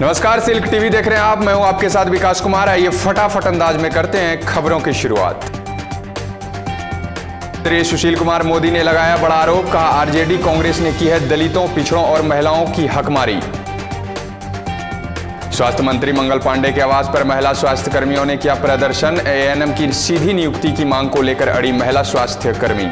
नमस्कार, silk TV देख रहे हैं आप। मैं हूँ आपके साथ विकास कुमार। आइए फटाफट अंदाज में करते हैं खबरों की शुरुआत। श्री सुशील कुमार मोदी ने लगाया बड़ा आरोप, कहा आरजेडी कांग्रेस ने की है दलितों, पिछड़ों और महिलाओं की हकमारी। स्वास्थ्य मंत्री मंगल पांडे के आवास पर महिला स्वास्थ्य कर्मियों ने किया प्रदर्शन। एएनएम की सीधी नियुक्ति की मांग को लेकर अड़ी महिला स्वास्थ्य कर्मी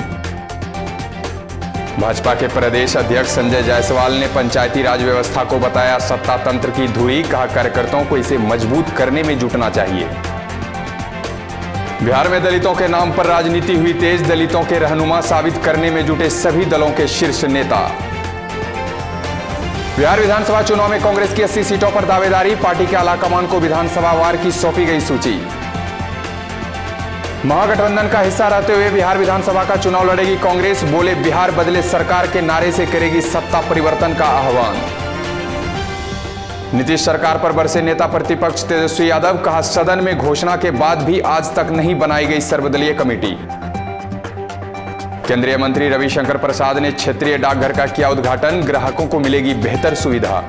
भाजपा के प्रदेश अध्यक्ष संजय जायसवाल ने पंचायती राज व्यवस्था को बताया, सत्ता तंत्र की धुरी, कहा कार्यकर्ताओं को इसे मज़बूत करने में जुटना चाहिए। बिहार में दलितों के नाम पर राजनीति हुई तेज, दलितों के रहनुमा साबित करने में जुटे सभी दलों के शीर्ष नेता। बिहार विधानसभा चुनाव में कांग्रेस की 80 सीटों पर दावेदारी, पार्टी के आलाकमान को विधानसभा वार की सौंपी गई सूची। महागठबंधन का हिस्सा रहते हुए बिहार विधानसभा का चुनाव लड़ेगी कांग्रेस। बोले, बिहार बदले सरकार के नारे से करेगी सत्ता परिवर्तन का आह्वान। नीतीश सरकार पर बरसे नेता प्रतिपक्ष तेजस्वी यादव, कहा, सदन में घोषणा के बाद भी आज तक नहीं बनाई गई सर्वदलीय कमेटी। केंद्रीय मंत्री रविशंकर प्रसाद ने क्षेत्रीय डाकघर का किया उद्घाटन, ग्राहकों को मिलेगी बेहतर सुविधा।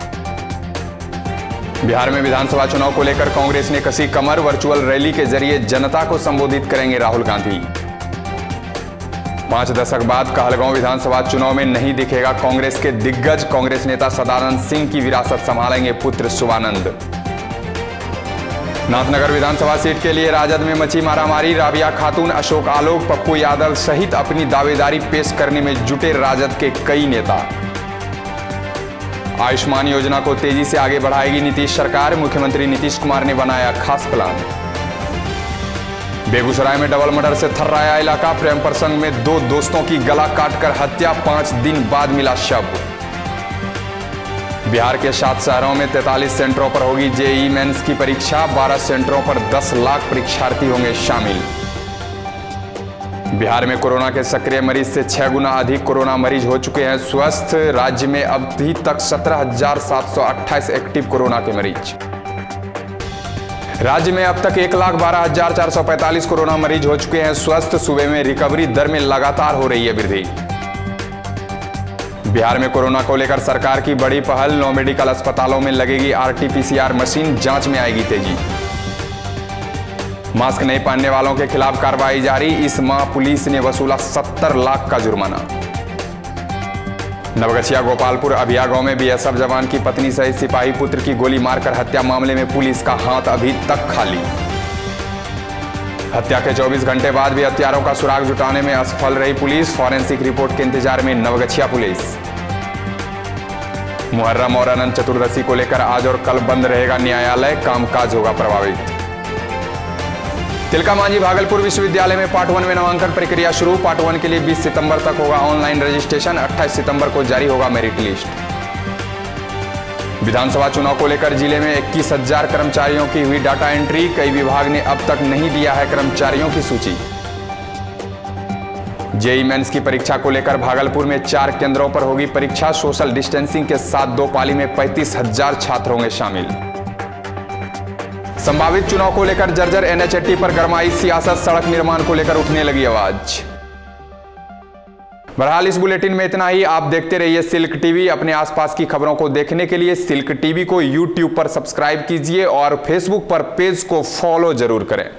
बिहार में विधानसभा चुनाव को लेकर कांग्रेस ने कसी कमर वर्चुअल रैली के ज़रिए जनता को संबोधित करेंगे राहुल गांधी। पाँच दशक बाद कहलगांव विधानसभा चुनाव में नहीं दिखेगा कांग्रेस के दिग्गज। कांग्रेस नेता सदानंद सिंह की विरासत संभालेंगे पुत्र शुभानंद। नाथनगर विधानसभा सीट के लिए राजद में मची मारामारी। राबिया खातून अशोक आलोक, पप्पू यादव सहित अपनी दावेदारी पेश करने में जुटे राजद के कई नेता। आयुष्मान योजना को तेज़ी से आगे बढ़ाएगी नीतीश सरकार। मुख्यमंत्री नीतीश कुमार ने बनाया खास प्लान। बेगूसराय में डबल मर्डर से थर्राया इलाका। प्रेम प्रसंग में दो दोस्तों की गला काटकर हत्या, पाँच दिन बाद मिला शव। बिहार के सात शहरों में 43 सेंटरों पर होगी जेई मेंस की परीक्षा। 12 सेंटरों पर 10 लाख परीक्षार्थी होंगे शामिल। बिहार में कोरोना के सक्रिय मरीज़ से छह गुना अधिक कोरोना मरीज़ हो चुके हैं स्वस्थ। राज्य में अभी तक सत्रह एक्टिव कोरोना के मरीज़। राज्य में अब तक एक लाख बारह हज़ार चार सौ पैंतालीस कोरोना मरीज़ हो चुके हैं स्वस्थ। सुबह में रिकवरी दर में लगातार हो रही है वृद्धि। बिहार में कोरोना को लेकर सरकार की बड़ी पहल, नौ मेडिकल अस्पतालों में लगेगी आरटीपीसीआर मशीन, जाँच में आएगी तेज़ी। मास्क नहीं पहनने वालों के खिलाफ कार्रवाई जारी। इस माह पुलिस ने वसूला 70 लाख का जुर्माना। नवगछिया गोपालपुर अभिया गाँव में बीएसएफ जवान की पत्नी सहित सिपाही पुत्र की गोली मारकर हत्या मामले में पुलिस का हाथ अभी तक खाली। हत्या के 24 घंटे बाद भी हत्यारों का सुराग जुटाने में असफल रही पुलिस। फॉरेंसिक रिपोर्ट के इंतज़ार में नवगछिया पुलिस। मुहर्रम और अनंत चतुर्दशी को लेकर आज और कल बंद रहेगा न्यायालय। कामकाज होगा प्रभावित तिलका मांझी भागलपुर विश्वविद्यालय में पार्ट वन में नामांकन प्रक्रिया शुरू। पार्ट वन के लिए 20 सितंबर तक होगा ऑनलाइन रजिस्ट्रेशन 28 सितंबर को जारी होगा मेरिट लिस्ट। विधानसभा चुनाव को लेकर ज़िले में इक्कीस हज़ार कर्मचारियों की हुई डाटा एंट्री, कई विभाग ने अब तक नहीं दिया है कर्मचारियों की सूची। जेई मेंस की परीक्षा को लेकर भागलपुर में चार केंद्रों पर होगी परीक्षा। सोशल डिस्टेंसिंग के साथ दो पाली में पैंतीस छात्र होंगे शामिल। संभावित चुनाव को लेकर जर्जर एनएचएटी पर गरमाई, सियासत, सड़क निर्माण को लेकर उठने लगी आवाज़। बहरहाल, इस बुलेटिन में इतना ही। आप देखते रहिए सिल्क टीवी। अपने आसपास की खबरों को देखने के लिए सिल्क टीवी को यूट्यूब पर सब्सक्राइब कीजिए और फेसबुक पर पेज को फॉलो ज़रूर करें।